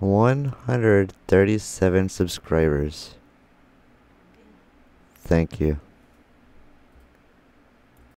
137 subscribers. Thank you.